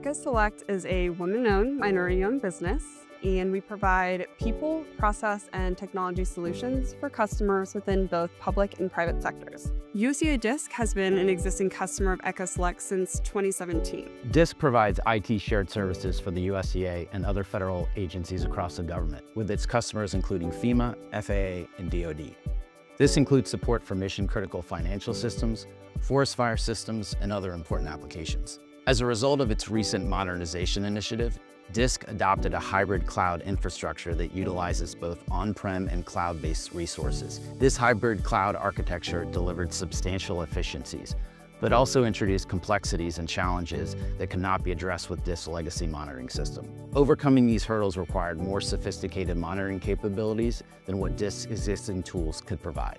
ECCO Select is a woman-owned, minority-owned business, and we provide people, process, and technology solutions for customers within both public and private sectors. USDA DISC has been an existing customer of ECCO Select since 2017. DISC provides IT shared services for the USDA and other federal agencies across the government, with its customers including FEMA, FAA, and DoD. This includes support for mission-critical financial systems, forest fire systems, and other important applications. As a result of its recent modernization initiative, DISC adopted a hybrid cloud infrastructure that utilizes both on-prem and cloud-based resources. This hybrid cloud architecture delivered substantial efficiencies, but also introduced complexities and challenges that could not be addressed with DISC's legacy monitoring system. Overcoming these hurdles required more sophisticated monitoring capabilities than what DISC's existing tools could provide.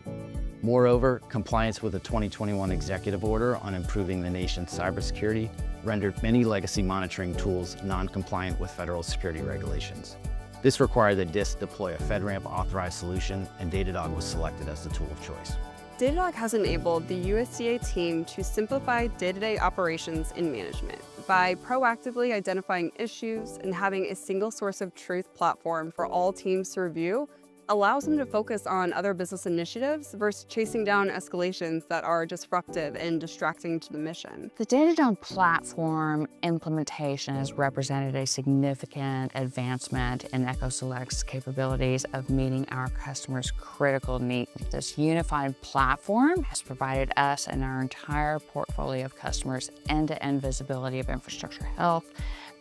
Moreover, compliance with the 2021 executive order on improving the nation's cybersecurity rendered many legacy monitoring tools non-compliant with federal security regulations. This required that DISC deploy a FedRAMP authorized solution and Datadog was selected as the tool of choice. Datadog has enabled the USDA team to simplify day-to-day -day operations and management. By proactively identifying issues and having a single source of truth platform for all teams to review allows them to focus on other business initiatives versus chasing down escalations that are disruptive and distracting to the mission. The Datadog platform implementation has represented a significant advancement in ECCO Select's capabilities of meeting our customers' critical needs. This unified platform has provided us and our entire portfolio of customers end-to-end -end visibility of infrastructure health,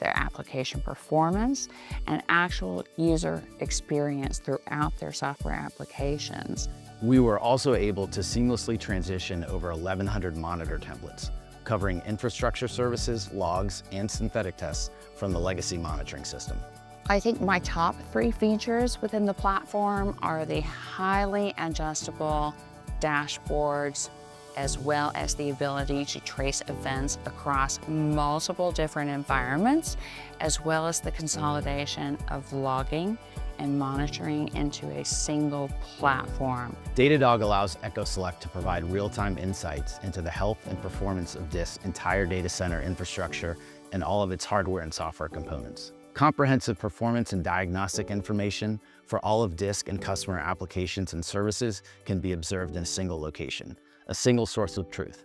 their application performance, and actual user experience throughout their software applications. We were also able to seamlessly transition over 1,100 monitor templates, covering infrastructure services, logs, and synthetic tests from the legacy monitoring system. I think my top three features within the platform are the highly adjustable dashboards, as well as the ability to trace events across multiple different environments, as well as the consolidation of logging and monitoring into a single platform. Datadog allows ECCO Select to provide real-time insights into the health and performance of DISC's entire data center infrastructure and all of its hardware and software components. Comprehensive performance and diagnostic information for all of DISC and customer applications and services can be observed in a single location a single source of truth.